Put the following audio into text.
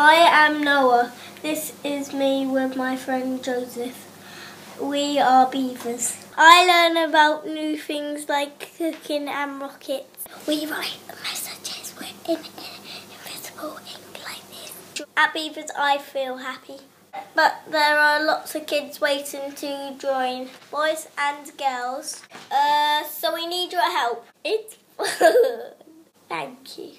I am Noah. This is me with my friend Joseph. We are beavers. I learn about new things like cooking and rockets. We write messages in, in invisible ink like this. At Beavers, I feel happy. But there are lots of kids waiting to join, boys and girls. Uh, so we need your help. It's fun. Thank you.